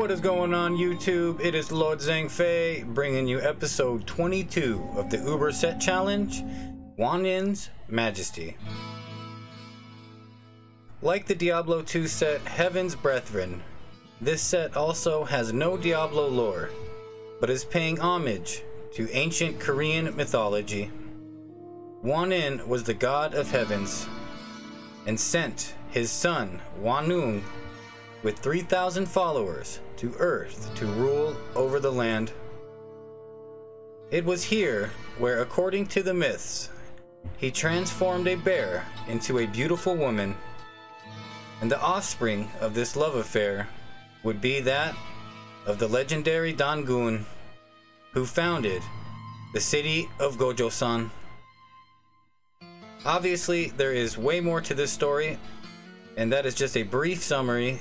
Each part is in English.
What is going on YouTube? It is Lord Zhang Fei bringing you episode 22 of the Uber Set Challenge, Hwanin's Majesty. Like the Diablo 2 set Heaven's Brethren, this set also has no Diablo lore, but is paying homage to ancient Korean mythology. Wan Yin was the god of heavens and sent his son Hwanung with 3,000 followers to Earth to rule over the land. It was here where, according to the myths, he transformed a bear into a beautiful woman, and the offspring of this love affair would be that of the legendary Dangun, who founded the city of Gojoseon. Obviously, there is way more to this story, and that is just a brief summary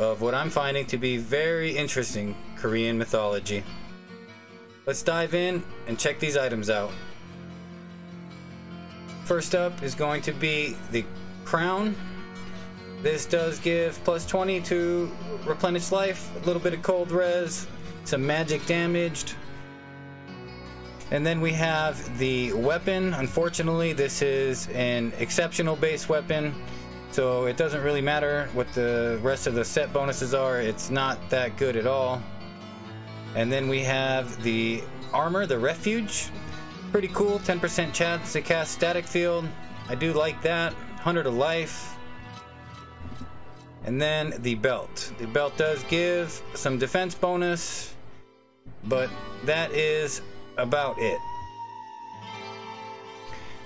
of what I'm finding to be very interesting Korean mythology. Let's dive in and check these items out. First up is going to be the crown. This does give plus 20 to replenish life, a little bit of cold res, some magic damaged. And then we have the weapon. Unfortunately, this is an exceptional base weapon. So it doesn't really matter what the rest of the set bonuses are. It's not that good at all. And then we have the armor, the refuge. Pretty cool. 10% chance to cast static field. I do like that. 100 of life. And then the belt. The belt does give some defense bonus, but that is about it.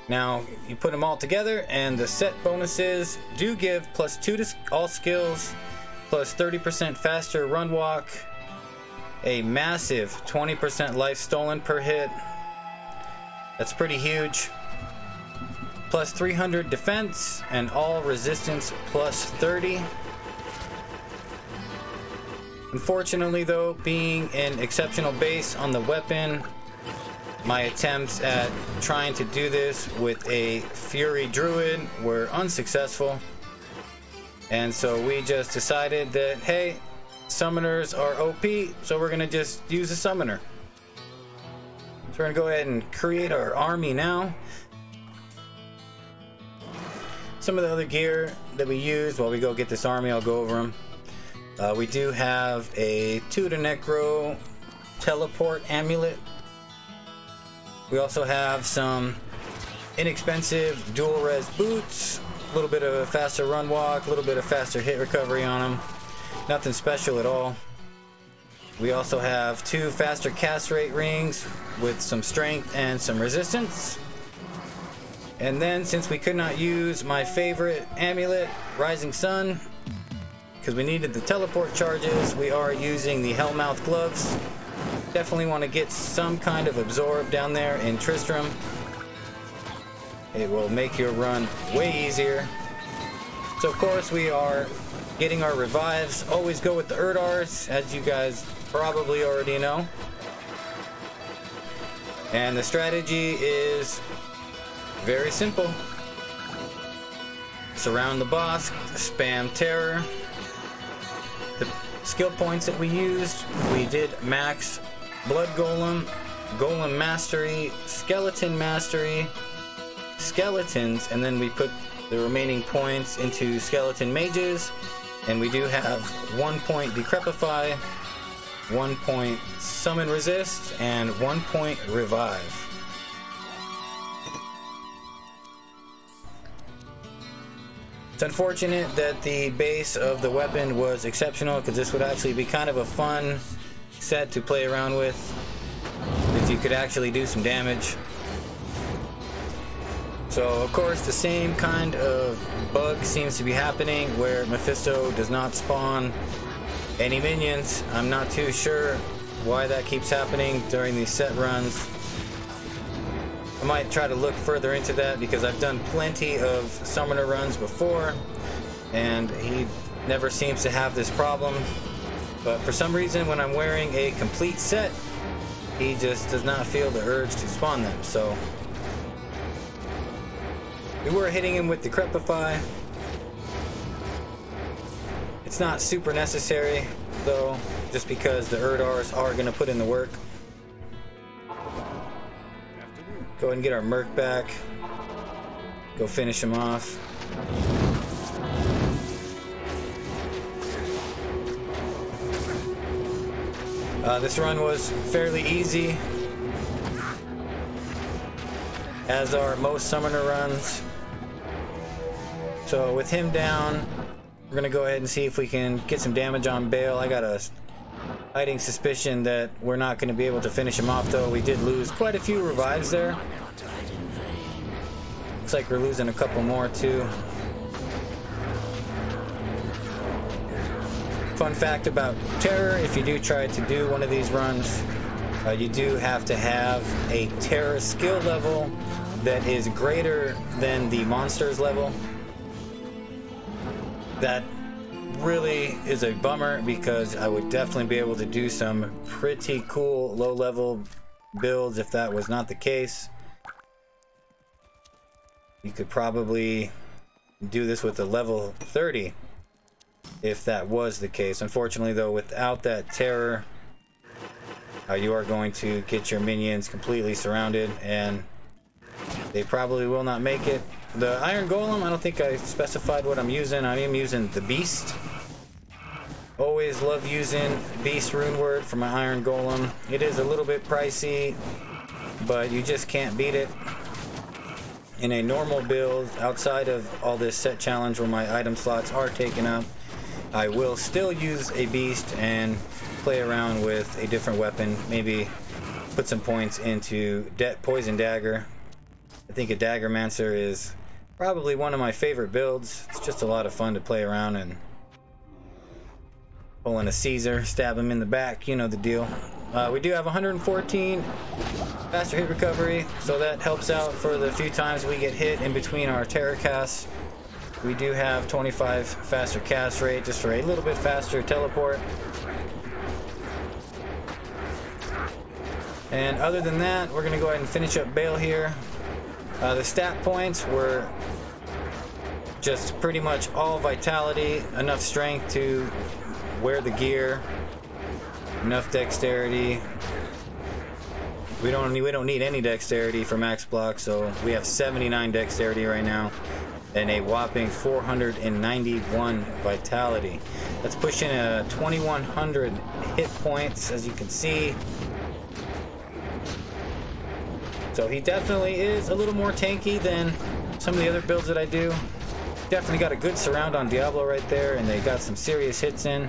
Now, you put them all together, and the set bonuses do give plus 2 to all skills, plus 30% faster run walk, a massive 20% life stolen per hit. That's pretty huge. Plus 300 defense, and all resistance plus 30. Unfortunately, though, being an exceptional base on the weapon, my attempts at trying to do this with a Fury Druid were unsuccessful. And so we just decided that, hey, summoners are OP, so we're gonna just use a summoner. So we're gonna go ahead and create our army now. Some of the other gear that we use while we go get this army, I'll go over them. Uh, we do have a Tutor Necro teleport amulet we also have some inexpensive dual res boots, a little bit of a faster run walk, a little bit of faster hit recovery on them. Nothing special at all. We also have two faster cast rate rings with some strength and some resistance. And then since we could not use my favorite amulet, Rising Sun, because we needed the teleport charges, we are using the Hellmouth gloves. Definitely want to get some kind of absorb down there in Tristram. It will make your run way easier. So of course we are getting our revives. Always go with the Urdars, as you guys probably already know. And the strategy is very simple. Surround the boss, spam terror. The skill points that we used, we did max Blood Golem, Golem Mastery, Skeleton Mastery, Skeletons, and then we put the remaining points into Skeleton Mages, and we do have one point Decrepify, one point Summon Resist, and one point Revive. It's unfortunate that the base of the weapon was exceptional because this would actually be kind of a fun set to play around with if you could actually do some damage. So of course the same kind of bug seems to be happening where Mephisto does not spawn any minions. I'm not too sure why that keeps happening during these set runs. I might try to look further into that because I've done plenty of summoner runs before and he never seems to have this problem. But for some reason, when I'm wearing a complete set, he just does not feel the urge to spawn them. So we were hitting him with Decrepify. It's not super necessary, though. just because the Urdars are going to put in the work. Go ahead and get our Merc back. Go finish him off. Uh, this run was fairly easy, as are most summoner runs. So with him down, we're gonna go ahead and see if we can get some damage on Baal. I got a hiding suspicion that we're not gonna be able to finish him off though. We did lose quite a few revives there. Looks like we're losing a couple more too. Fun fact about Terror, if you do try to do one of these runs, uh, you do have to have a Terror skill level that is greater than the monster's level. That really is a bummer because I would definitely be able to do some pretty cool low level builds if that was not the case. You could probably do this with a level 30 if that was the case. Unfortunately, though, without that terror, uh, you are going to get your minions completely surrounded, and they probably will not make it. The Iron Golem, I don't think I specified what I'm using. I am using the Beast. Always love using Beast Rune Word for my Iron Golem. It is a little bit pricey, but you just can't beat it. In a normal build, outside of all this set challenge where my item slots are taken up, I will still use a beast and play around with a different weapon. Maybe put some points into Poison Dagger. I think a Daggermancer is probably one of my favorite builds. It's just a lot of fun to play around and pulling a Caesar, stab him in the back, you know the deal. Uh, we do have 114 faster hit recovery, so that helps out for the few times we get hit in between our terror casts. We do have 25 faster cast rate just for a little bit faster teleport. And other than that, we're going to go ahead and finish up Baal here. Uh, the stat points were just pretty much all vitality, enough strength to wear the gear, enough dexterity. We don't need we don't need any dexterity for max block, so we have 79 dexterity right now and a whopping 491 vitality. That's pushing uh, a 2100 hit points, as you can see. So he definitely is a little more tanky than some of the other builds that I do. Definitely got a good surround on Diablo right there, and they got some serious hits in.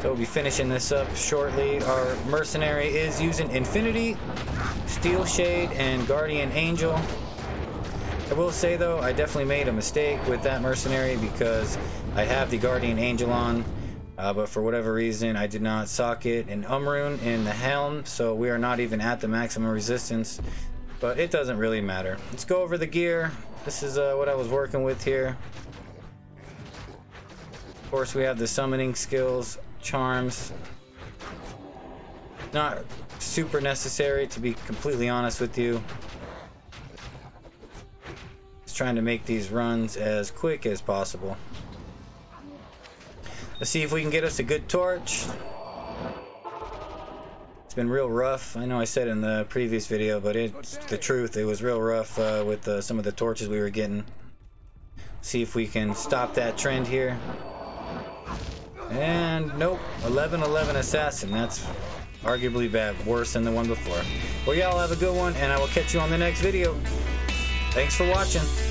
So we'll be finishing this up shortly. Our mercenary is using Infinity, Steel Shade, and Guardian Angel. I will say though, I definitely made a mistake with that mercenary because I have the Guardian Angel on, uh, but for whatever reason I did not socket an Umrune in the helm, so we are not even at the maximum resistance, but it doesn't really matter. Let's go over the gear. This is uh, what I was working with here. Of course we have the summoning skills, charms. Not super necessary to be completely honest with you trying to make these runs as quick as possible. Let's see if we can get us a good torch. It's been real rough. I know I said in the previous video, but it's the truth. It was real rough uh, with uh, some of the torches we were getting. See if we can stop that trend here. And nope, 11-11 assassin. That's arguably bad, worse than the one before. Well, y'all have a good one, and I will catch you on the next video. Thanks for watching.